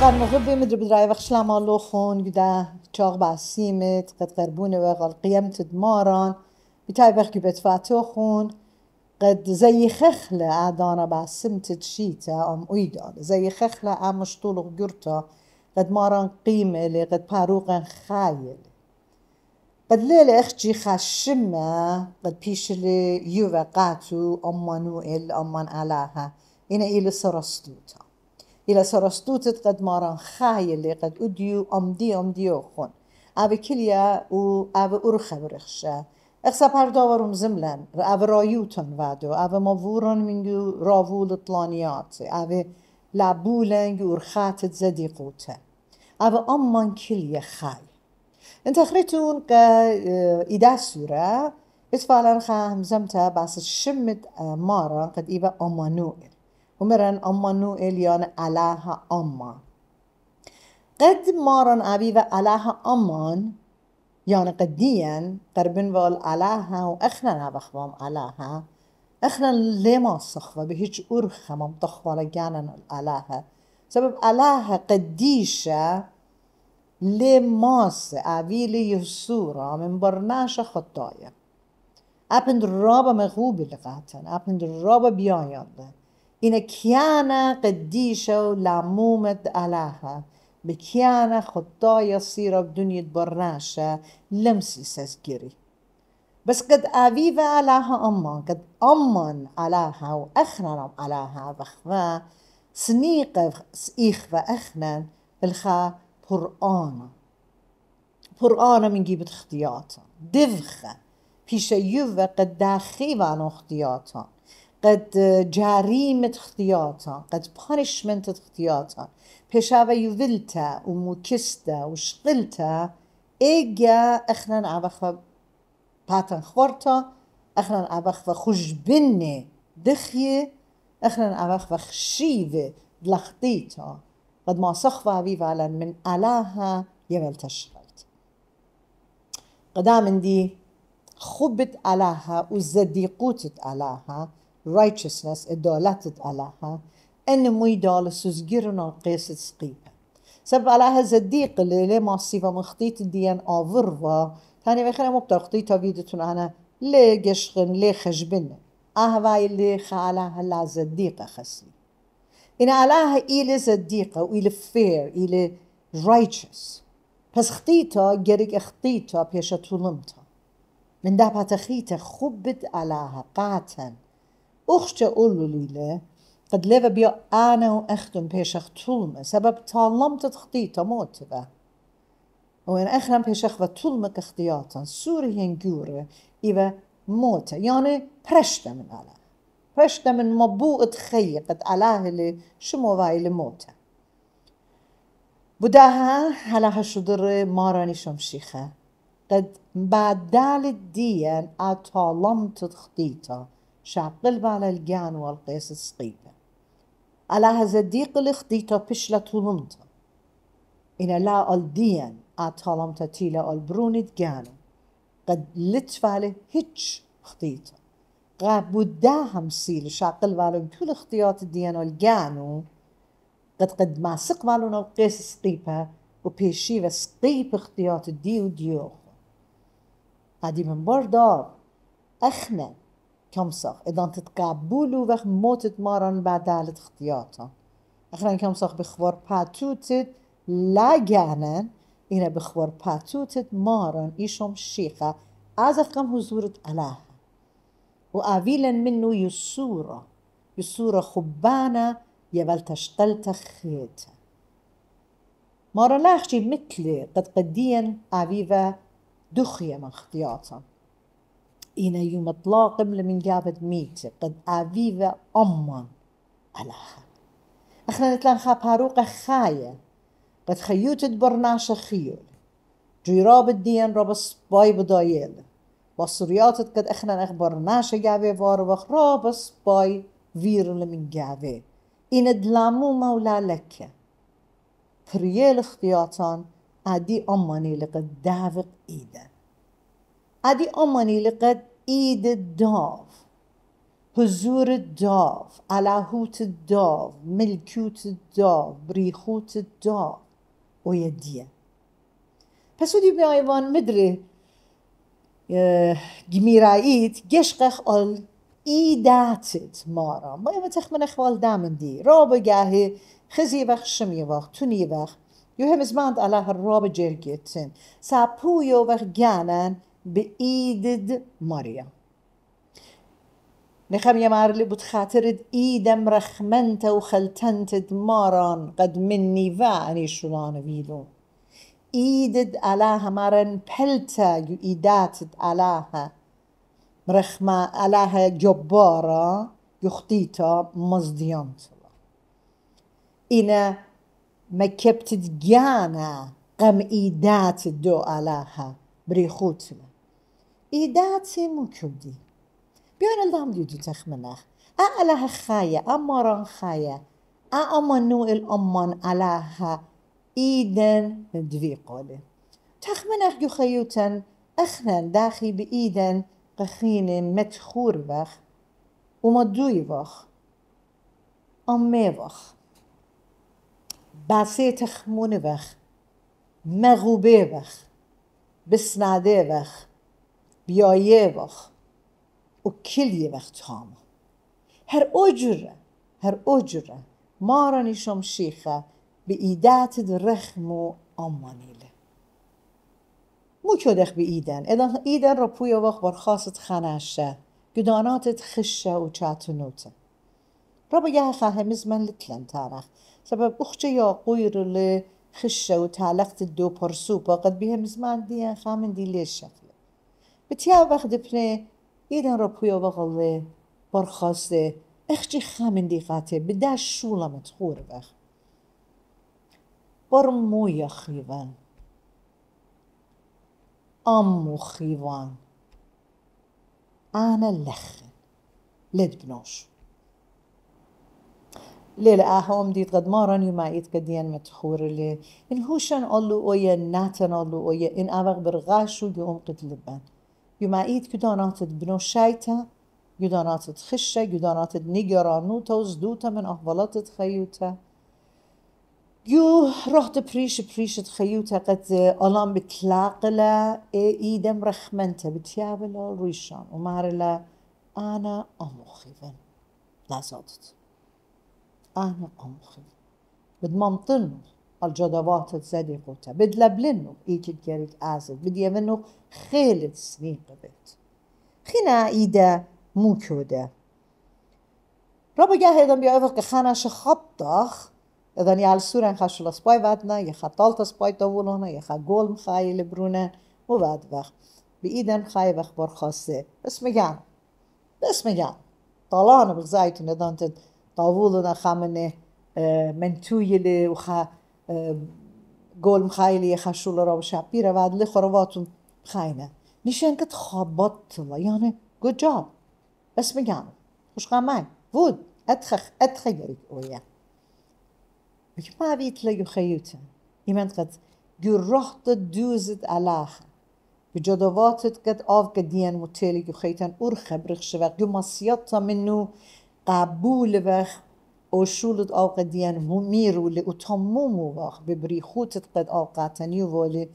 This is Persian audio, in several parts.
قد موقع بمدر بدراي وخشلام الله خون قدا چاق بعسيمت قد قربونة وغال قيمت دماران. بتاي بخي بتفاتو خون قد زي خخلة عدانا بعسمت تشيتا أم أيدان زي خخلة عم مشطولق جرتا قد ماران قيمة قد باروقا خايل قد ليلة أختي خشمة قد بيش لي يوفا قاتو أمانو إل أمان علاها إنا إلى سرستوتا. إلى سرستوتت قد ماران خايل قد أديو أمدي أمديو خون أبي كليا و أبي أرخى برخشة. اخسا پرداورم زملن. أبي رايوتن وادو. أبي مفورن منجو راوول طلانيات أبي لابولن أرخاتت زديقوتا أبي أمان كليا خاي انت خريتون ك إيدا سورة اتفعلن خاهم زمتا بس شمت مارا قد إيبا أمانوئل ومرن أمانوئل يعني علاها أما قد مارن أبي وعلاها أمان يعني قديا قربن وال علاها وإخنا نبخوام علاها إخنا لما صخوة بهيج أرخة ممطخوة لجانا علاها سبب علاها قديشة لماس أبي يسورة من برناش خطايا أبن الرابة مغوب لغاتن أبن الرابة بيايان إن إنكيانا قديشة لعمومة ألاها. بكيانا خطايا صيرة بدنيا برناشة لمسي سازجري بس قد أبيبا لها أما قد أمن علىها وأخنا علىها بخفا سنيقة سيخ وأخنا الخا قرآن. قرآن من جيبت اختياطا. دفخة في شيوفة قد داخيبا اختياطا قد جريمة اختياتا قد بانشمنت اختياتا بيشاوا يوفلتا وموكستا وشقلتا إيجا اخنا عبخوا باتن خورتا اخنا عبخوا خجبني دخيه اخنا عبخوا خشيفة دلختيتا قد ما صخفة بيفعلا من ألاها يمل تشغلت قدام دي خبت ألاها وزديقوتت ألاها righteousness الدولة تتقلعها ان مي دول سوزجيرن القيس تسقيها سب على هذا الديق اللي لما صيفة من خطيط الدي ان افروا تاني بخير مو بتر خطيطة فيدتون أنا لي قشخن لي خجبن اهواي اللي خالها لا زديقة خسلي إن علىها إلى زديقة وإلى فير إلى righteous. بس خطيطة جرق خطيطة بيشة تولمتها من دابها تخيطة خبت علىها قاتن أخشى أقولوا ليلة قد ليفا بيا أنا وأختم بيشا طولمة سبب تعلمت تخطيتا موتبا وين أخرم بيشا خوا طولمة اختياتا سوري هنجورة إيوا موتا يعني برشتا من علاها فشتا من مبوء خي قد علاه اللي شمو واي لموتا بداها على شدر ماراني شمشيخة قد بعدال الدين أطالمت تخطيطا شاطل بالا الجان والقيس الصقيبة على هزديق الاختي بشلة لطولمتا إن لا ألديان أطالمتا تيلا ألبرونت قانو قد لتفالي هيتش خطيطة قاب وداهم سيل شاقل بالهم كل اختيات ديانو القانو قد قد ما سق مالون القيس سقيبة وبيشي وسقيب اختيات دي وديوخ قد من بردار أخنا كم صخ إذا تتقبلوا وقت ما تتمرن بدالة اختياطا. أخرا صخ بخبر باتوتت؟ لگنن اینا بخور پتوتت مارن ایشم شیخه آز افقم حضورت علیه و آویلن منو يسورا یسورا خبانه یبل تشتلت خیت. مارن لخشی مثل قد قدین اویو دخی من خطیاتا إنيم الطلاقم من جابت ميت قد آفيفا أمان ألاخا أخنا نتلان خاب هاروقة خاية قد خيوت برناشة خيول. جيراب الدين ربس باي بدايل بصريات قد أخنا أخبر ناشة جابي واروخ ربس باي فير من جابي. إن دلامو مولا لك. فريال اختياطان أدي أماني لقد دافق إيدا أدي أماني لقد ايد الداف حضور داو علاهوت داو ملکوت داو بریخوت داو و دیه پس ودی بی آیوان مدره گمیراییت گشقخ آل ایداتت مارا. ما یه تخمن اخوال دامن دی رابا گاهی خزی وقت شمی وقت تونی وقت. یو هم زماند على الرابا جرگتن ساپویو وقت گانن. بإيدد مريم نخم يمار اللي بتخاطرد إيدم رخمنت وخلتنت ماران قد مني واني شلان فيدو إيدد ألاها مارن بلتا يؤيداتد ألاها رخما ألاها جبارة يخطيتا مزديانت. إنا مكبتد جانا قم إيدات دو ألاها بريخوتنا. idati dat se mokudi. Bjørn aldam lydu takhmanakh. A alaha khaya, amaran khaya. A amanu el amman alaha iden dviqole. Takhmanakh yukhayutan akhnan dakhi bi iden قخين متخور بخ ومدوي بخ أمي بخ بعثي تخمون بخ مغوبة بخ بسنادة بخ بیایه وخ و کلیه وقت تام هر اوجره هر اوجره مارانی شیخه به ایدات رخم و آمانیله. مو کدخ به ایدن؟ ایدن را پوی وقت بر خاصت خنشه. گداناتت خشه و چاتنوته را یه خواهمیز من لتلن تارخ. سبب اخچه یا قویر لی خشه و تعلقت دو پرسو. با قد بیهم زمان دیان خامن دی لیش بتیا وقت دپنه ایدن را پویا بغله برخواسته. اخجی خامن دیقاته بدا شولمت خور بخ بر مویا خیوان. امو خیوان. انا لخن. لد بنوش ليلة أهم ديت قد مارن يما إيت قديان متخور لي إن هوشن ألو أويا ناتن ألو أويا إن أبغ برغاشو يوم قد لبان يمعيد كدانات بنوشايتا جدانات خشة جدانات نيجرانوتا وزدوتا من أهبلات تخيوتا جو رحت بريش بريش تخيوتا قد ألام بتلاقلا إيدم رخمنتا بتيابلا ريشان ومارلا أنا أمخيفن لا صادت أنا أمخيفن بدممطنو الجدوات تزدي قوتا بدلبلنو إيك الجريك آزد. بدي منو خيلت سنين قبت خينا إيدا مو كودا ربا جاه إذا بيعرفك خانش خطخ إذا يال سورة خشل سباي بعدنا يخا طالت سباي طولونا. يخا قول مخاي لبرونا. وبعد وقت بإيدن خاي وقت برخاصة بس مجان بس مجان طالان بغزايتو ندانت طاولنا خامنه من تويلي وخا گل خیلی خشول را شبیره و لی خرواتون خاینه نیشن که خوابات تلا یعنی گود جاب بس میگم. خوش قمای بود اتخخ اتخ گرید اویا بگه ما بیت لگو خیوته. ایمن قد رحت دوزت علاخ بجدواتت قد آف قدين متالي جو خيتان أور خبرخ شوق جو مسيطة منو قبول بخ أوشولت أوقديان ميرو لأتممو وخ ببريخوتت قد أوقاتني ولي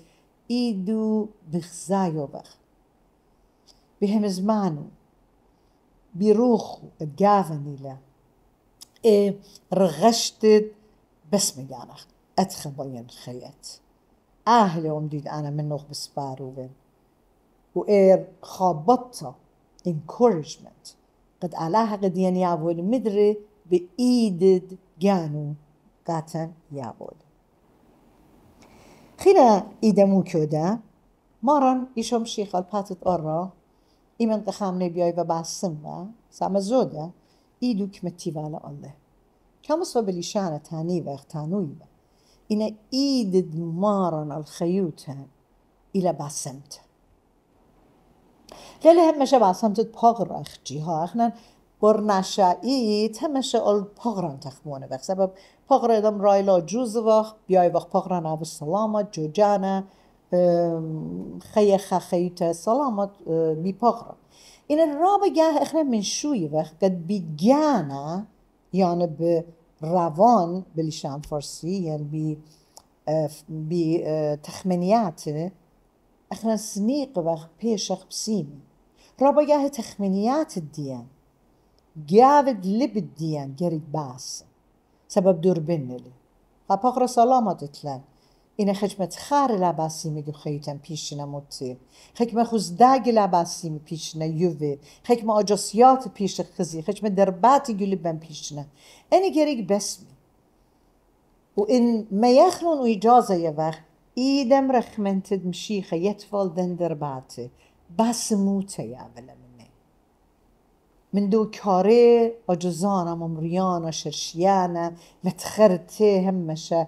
إيدو بخزايو بخ. بهم زمانو بيروخو اتقافني له إيه رغشتت بس مجانخ أتخبين خيات. أهلي ومديد أنا منوخ بسبارو بن وإير خابطة encouragement. قد علاها قد ينيابو المدري به ایدد گانو قاتن یابود خیلی ایدمو کده. مارن ایشم شیخ الپاتت آرا ایمن قخام بیای و باسم و سام زوده. ایدو کمتی والا الله. كمس بليشانة تاني وقتانوي إن إيد مارن الخيوت إلى باسمت لا هم مشا باسمت باغرخ جيها اخنا بر نشایی تمشه ال پاغران تخمونه. بخ سبب پاغران رایلا جوز وقت بیای وقت پاغران ابو سلامت جوجانه خی خیت سلامت بی پاغران این رابگه اخنا من شوی وقت قد بیگانه یعنی به روان بلیشان فارسی یعنی بی بی تخمینیات. اخنا سنيق وقت بيشخ بسيمي رابگه تخمینیات الديان جاود لب الديان جريد باس. سبب دور بنلي خب سلامت اتلن. اینه خشمت خار لباسی میگو خیتم پیشنا موتی خکم خوز داگ لباسی می پیشنا یووی خکم آجاسیات پیش خزی. خکم درباتی گلی بم پیشنا. اینی گریگ بسمی و این میخلون و اجازه یه وقت. ایدم رخمنتد مشیخه یتفال دن درباتی بس موته منه من دو کاره اجزانا ممریانا شرشیانا متخرته همشه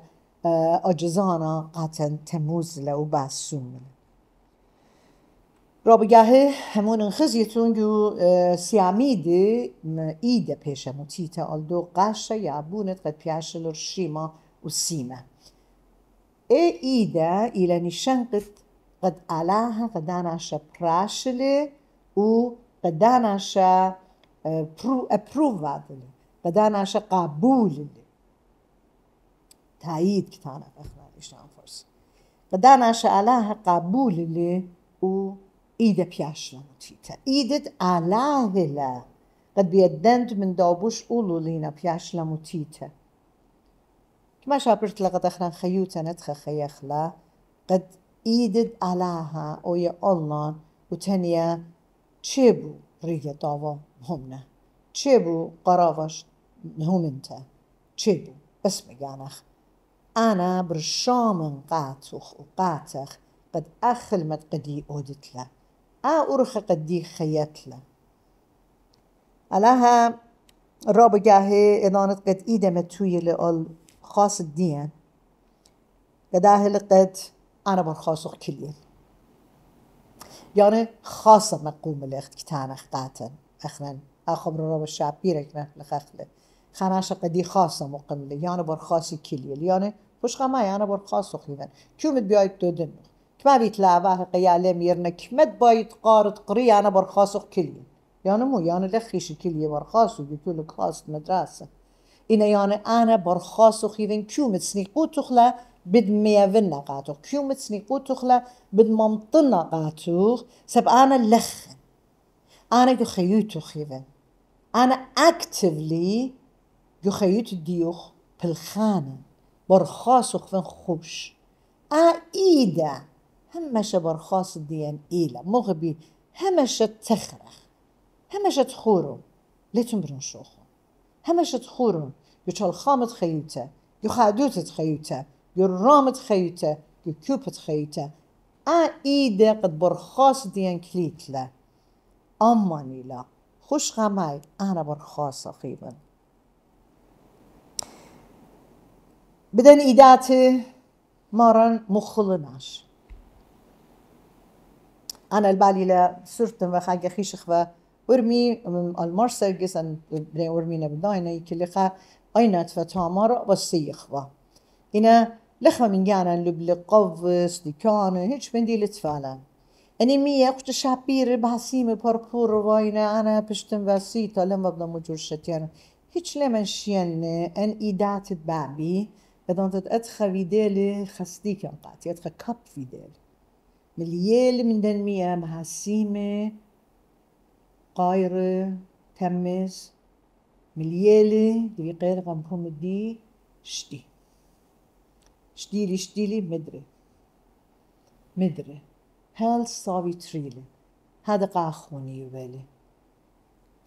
آجزانا قطن تموز لو باسوم رابگاه همون خزیتون جو سیامیدی ایده پیش متیتا آلدو قشه یا بونت قد پیاشل رشیما و سیمه. ای ایده ایلا نشنقت قد علاها قد داناشا براشله و قد ابروفادله قد داناشا قبول تایید كتانا اخنا إشان فرس قداناش علىها قبول لي و إيدا بياشنا متيتا إيدت علاه لا قد بيدنت من دابوش أولو لينا بياشلا متيتا كما شابرت لقد أخنا خيوتا نتخ خيخلا قد إيدت علاها أو يا الله وتنيا تشيبو ريجا داوا همنا تشيبو قراوش هم انت. تشيبو اسم جانخ أنا برشام قاتخ وقاتخ قد أخل مد قدي أودت له أورخ قدي خيت له علىها رابع جاهي إدانت قد إيدة متوية لأل خاص الدين قداه قد أنا برخاصخ كليل يعني خاصة مقوم الاخت كتانخ قاتن أخنا أخبر رابع الشعب لخخله خناشة قدي خاصة مقملة يعني برخاصي كليل يعني ما يعني برخاص خيفن كومت بيايت دودن. كما بيت لعبه قيالة ميرنا كمت بايت قارت قري أنا برخاص كلي يعني مو. يعني لخيش كلي برخاص وبيقول لك خاص مدرسة إنا يعني أنا برخاص خيفن كومت سنيقو تخلا بد ميافن قاتو. كومت سنيقو تخلا بد ممطن قاتو. سب أنا لخن أنا جو خيوتو خيفن. أنا أكتفلي جو خيوتو ديوخ بالخانة. برخاص وخفن خوش. آئيدا. همش برخاص ديان إيلا. مغبي همش تخرخ. همش تخورو ليتم برنشوخو همش تخورو يو خامت خيوتا. يو خادوت خيوتا. Je ramet يكوبت je kupet geiten. A ide het borgas die een. Ammanila, خوش غماي أنا برخاصة خيبا بدن إيداتي مارن مخلناش أنا البالي لا سرتم وخاقة خيش خفا ورمي المرسل جسن ورمينا بداينا يكلخا أينات فتامر وصيخ إنا لخوا من جانا لبل قوس ديكان هيش من دي لتفعلا أني مية قلت شابير بحسيمة باربور واينا أنا بشتن وسيطة لما بدنا مجرشتين هيش لمن شين أن إيدات بابي بدانت ادخل فيديلي خستيك قاتي ادخل كاب فيديل. مليال من دنمية محسيمة قايرة تمز مليالي غير غمهم دي شتي. شتيلي شتيلي مدري مدري هل صاوي تريلي هذا قاخوني يبالي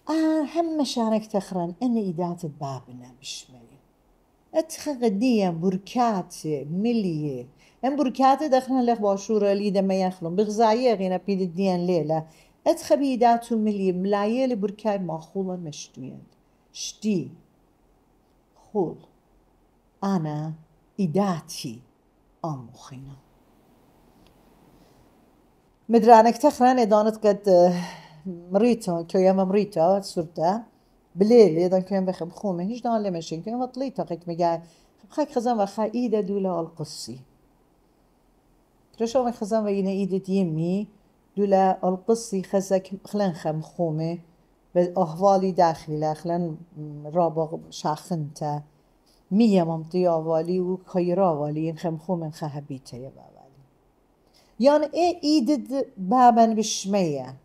آه هم شانك تخرن ان إدات بابنا بشمالي اتخذ بركات مليه ام بركات دخلنا لك باشورة ليدا ما يخلون بغزاية غينا بيد الدين ليلة اتخبيداتو مليه ملاية لبركاي ماخولا مشتوين شتي خول أنا i dati omgingen. مدرانك تخرن إدانت قد آه، مريتو كي يما مريتو سرتا. بليل إذا كان بخ بخومة. هيش دان لما شين كان وطليتا قد مجاي بخاك خزان وخا إيدا دولا القصي ترشو من خزان وينا إيدا يمي دولا القصي خزك خلان خم خومة. بأهوالي داخلة خلان رابغ شاخنته مية ممطي والي وكيرا والي خمخوم خهبيته يا والي يعني ايه ايدد بابا بشمية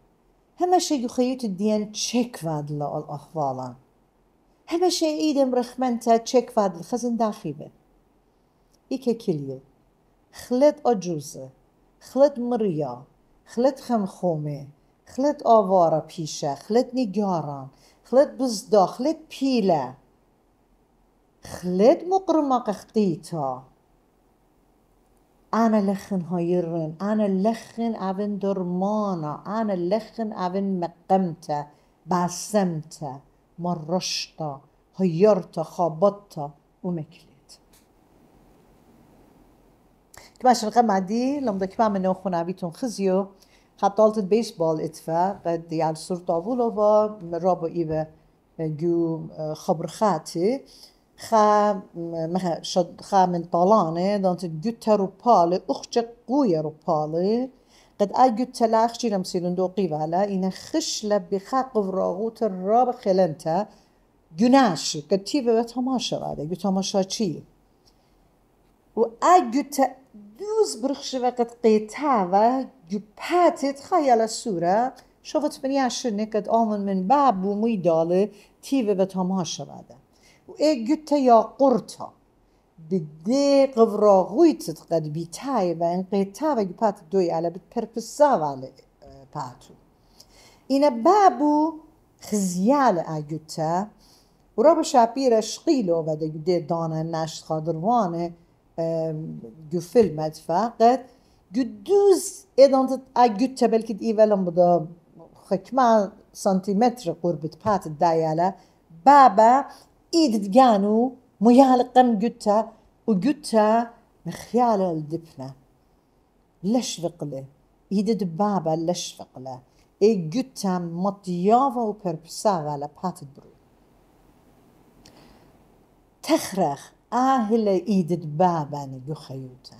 هما شي يخيط الدين تشيك فاد الأخوالا هما شي ايدم رخمنتا تشيك فاد الخزن داخيبه إيكا كلية خلت أجوزة خلت مريا خلت خمخومه خلت آوارا پیشه. خلت نگاران. خلت بزدا. خلت پیله. خلت مقرمق اختيتا أنا لخن هايرن أنا لخن أبن درمانا أنا لخن أبن مقمتا بسمتا مرشتا هيرتا خابطتا ومكلت كما شنقا معدي لما كما من نوخنا بيتون خزيو حطالت البيسبول اتفا قد يعني صرت أولوفا رابو إيبا جو خبر خاتي خا من طالانه دانت جوتا روبالي اخجا قوية روبالي قد اي جوتا لاخشي لمسيلون دو قيبالا إنا خشلة بخا قفراغوت الراب خلنتا جناشي قد تيبا بتماشا غادا جو تماشا چي و اي جوتا دوز برخشة قد قيتاوا جو باتت خيال السورة شوفت من ياشنه قد آمن من باب ومي داله تيبا بتماشا غادا وإيجتا يا قرطا بدي قفراغويت قد بيتاي وان قيتا وجبات دوي على بتبربسا على باتو إنا بابو خزيال أجتا ورابا شابيرا شقيلو بدا جدي دانا ناشت خادروانه جو فيلم اتفاقت قدوز إذا أجتا بلكد إيفالم بدا خكما سنتيمتر قربة بات الدايالة بابا إيد تقانو ميالقم قتا وقتا مخيال الدبنة. لشفق له إيد دبابة لشفق له إي قتا مطيافة وبربساغة لبات برو تخرخ آهل إيد دبابة نجو خيوتا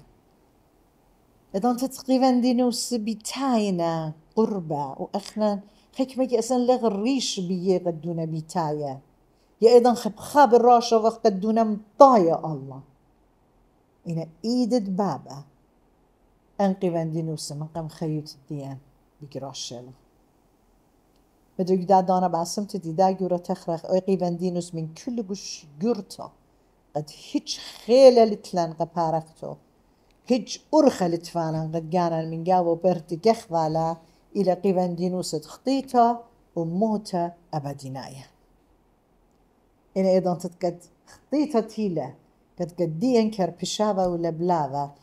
إذا أنت تقريبا دينو سبيتاينا قربة وأخنا خيك مجي أسن لغ ريش بيه قدونا بيتايا. يا خبخاب الراشة وقد دونم طايا الله. إن إيدت بابا. أنقي بندين من قم خيوت الديان بجراش شلو مدرك دا دانا بعصمت دي دا جورا تخرخ. أيقي بندينوس من كل قش جورتا قد هيج خيلة لتلان قباركتو هيج أرخة لتفانا. قد جانا من جاو برد جخبالا إلى قيفندينوس تخطيطا وموتا أبدينايه إن أيضا تتقد خطيتا تيلا قد قديا كربشابا ولا بلابا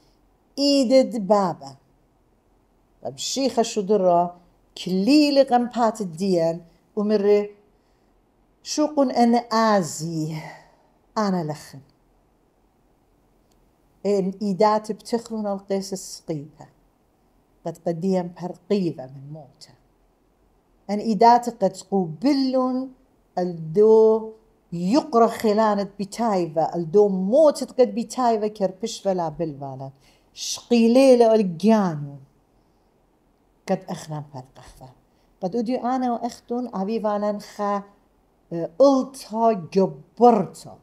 إيدد بابا بشيخة شدرة كليل قمبات الديان. ومر شوق أنا آزي. أنا لخن. إن إيدات بتخلون القيس السقيبة قد قديم برقيبة من موتة. أن إيدات قد قوبلون الدو يقرأ خلانة بتايفة الدو موتت قد بتايفة كربش ولا بالفالا شقيليلة الجانو قد أخنا برقفة قد أدي أنا وأختون أبيفانا خا قلتها جبرتها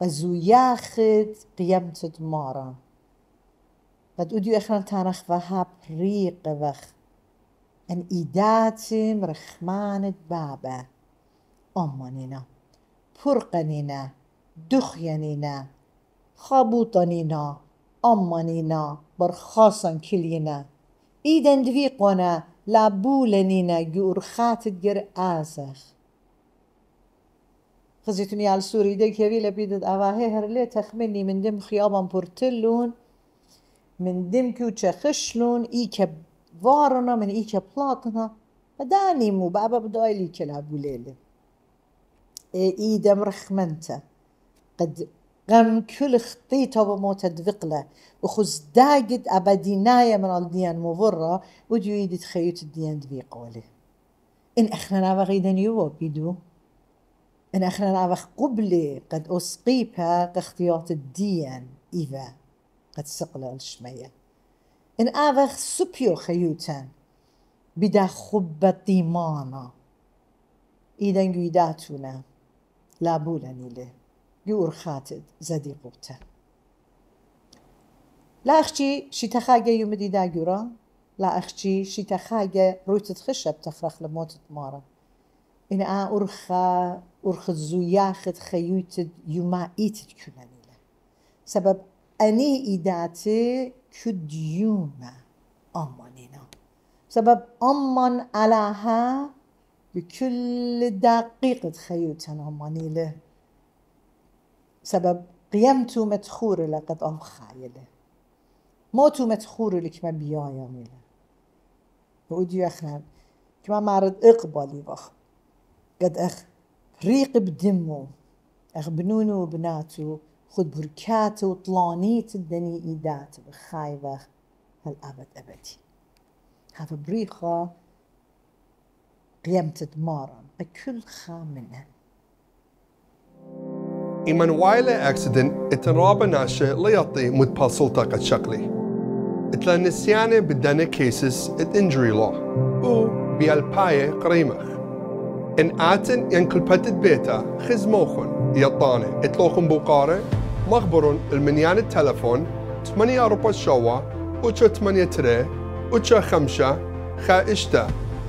قزو ياخد قيمت دمارا. قد أدي أخنا تانخ وها بريق وخ أن إيداتم رخمانة بابا. أمانينا. فرقنينا دخينينا خابوطنينا أمانينا برخاصا كلينا إيدن دويقونا لابولنينا جور خاتت جر آزخ خزيتني على السوري دي كيفي لبيدد أواهي هرلي تخمني من دم خيابا بورتلون من دم كوچة خشلون إيكا وارنا من إيكا بلاطنا بداني مو بابا بداي لي كلابو ليلي إيدم رخمنته قد غم كل خطيته بموت دفقلة وخز داقد أبديناية من الديان مفرة وديو يدي تخيوت الديان دبي قولي إن أخنا نابغ يو بيدو. إن أخنا نابغ قبلي قد أسقيبها كاختيات الديان. إيفا قد سقل الشمية. إن آبغ سبيو خيوتان. بدا خب طيمانا إذا قيداتنا لا بولني له. يور خاتد زدي قوته. لا أختي شي تخاجة يوم دي داقورا لا أختي شي تخاجة روت تخشب تخرخ لموت مارا. إن آ أرخا أرخ زوياخت خيوت يوما إيتت كناني له. سبب أني إيداتي كديونا أمانينا سبب أمان علىها بكل دقيقة خيوتنا أماني له سبب قيمته متخور لقد أم خايله موتو متخور لك ما بيايا ميله وأودي أخنا كما معرض إقبالي بخ قد أخ ريق بدمه أخ بنونه وبناته خد بركاته وطلانيت الدني إيدات بخايبة. هالأبد أبدي. هذا بريخة قيمة دمارا بكل خامنة. إيمان وايلة أكسيدنت اتنرابا ناشا ليطي متبال سلطة قد شقلي. اتلا نسيانة بدنا كيسس إت إنجري لو. و بيالباية قريمخ. إن آتن ينكل بتت بيتا خزموخن يطانة. إتلوخن بوقارة مخبرون المنيان التلفون 8 أربع شوا وشا 8 تري وشا خمسة خا إشتا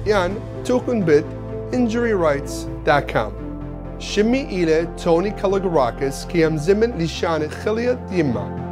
يعني TokenBit.injuryrights.com. Shimi ile Tony Kalagarakis ki amzimin lishan chilia dimma.